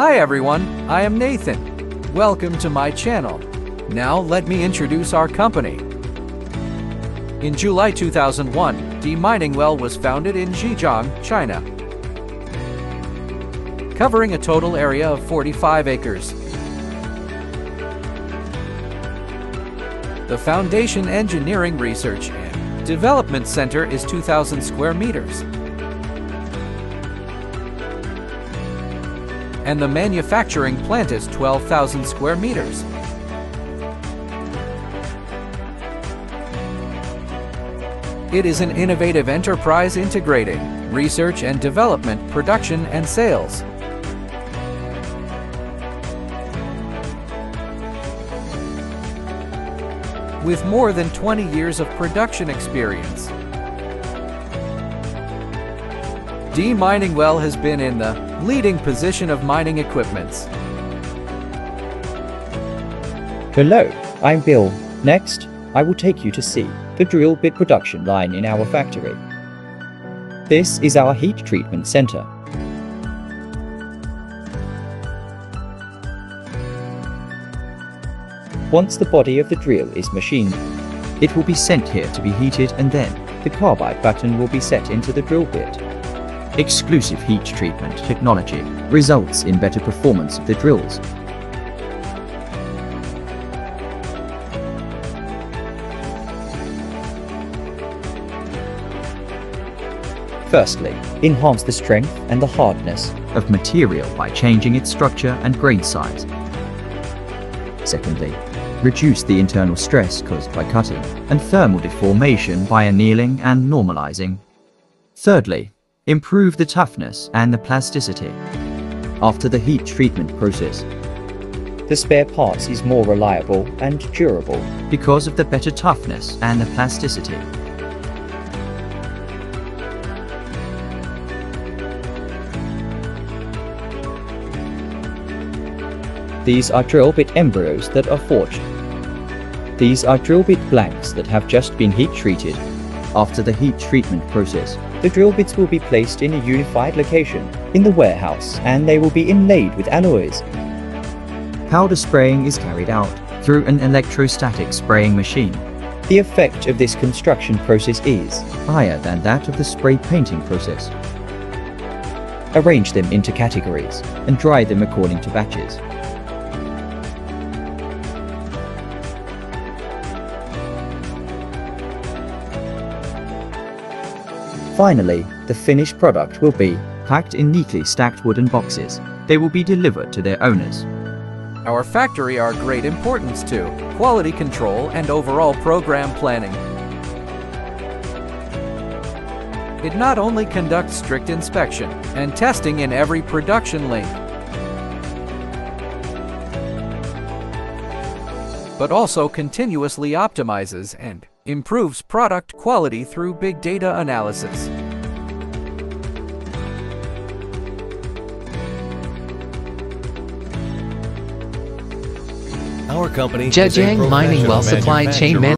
Hi everyone, I am Nathan. Welcome to my channel. Now let me introduce our company. In July 2001, D Miningwell was founded in Zhejiang, China. Covering a total area of 45 acres. The Foundation Engineering Research and Development Center is 2,000 square meters. And the manufacturing plant is 12,000 square meters. It is an innovative enterprise integrating research and development, production and sales. With more than 20 years of production experience. D Miningwell has been in the leading position of mining equipments. Hello, I'm Bill. Next, I will take you to see the drill bit production line in our factory. This is our heat treatment center. Once the body of the drill is machined, it will be sent here to be heated and then the carbide button will be set into the drill bit. Exclusive heat treatment technology results in better performance of the drills Firstly, enhance the strength and the hardness of material by changing its structure and grain size. Secondly, reduce the internal stress caused by cutting and thermal deformation by annealing and normalizing. Thirdly, improve the toughness and the plasticity. After the heat treatment process, the spare parts is more reliable and durable because of the better toughness and the plasticity. These are drill bit embryos that are forged. These are drill bit blanks that have just been heat treated. After the heat treatment process, the drill bits will be placed in a unified location in the warehouse and they will be inlaid with alloys. Powder spraying is carried out through an electrostatic spraying machine. The effect of this construction process is higher than that of the spray painting process. Arrange them into categories and dry them according to batches. Finally, the finished product will be packed in neatly stacked wooden boxes. They will be delivered to their owners. Our factory are great importance to quality control and overall program planning. It not only conducts strict inspection and testing in every production link, but also continuously optimizes and improves product quality through big data analysis. Our company is a Zhejiang Miningwell Supply Chain manufacturer